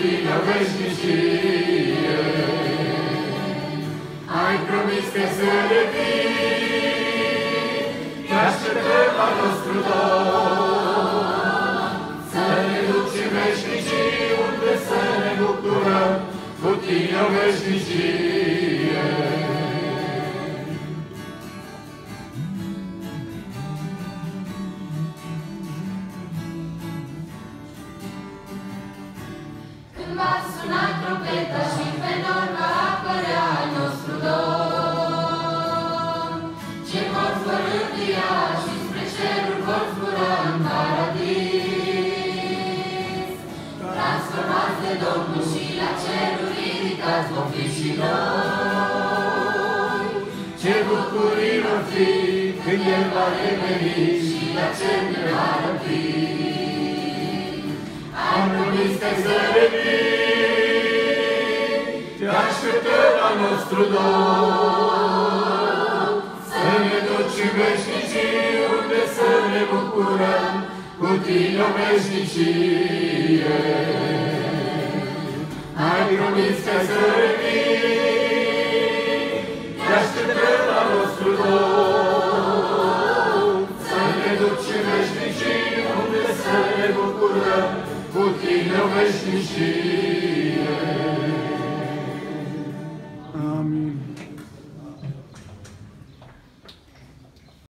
tine în veșnicie. Ai promis că să ne vii, te așteptăm la nostru dom. Să ne duci în veșnicie, unde să ne bucurăm cu tine în va suna trompeta și pe nor va apărea al nostru Domn, ce vor fărândia și spre ceruri vor zbura în paradis. Transformați de Domnul și la ceruri ridicați vom fi și noi. Ce bucurii vor fi când El va reveni și la cer ne va răpi. Am promis că să revii, te așteptăm la nostru dom. Să ne duci în veșnicie, unde să ne bucurăm cu tine o veșnicie. Ai promis că să veșnicie, unde să ne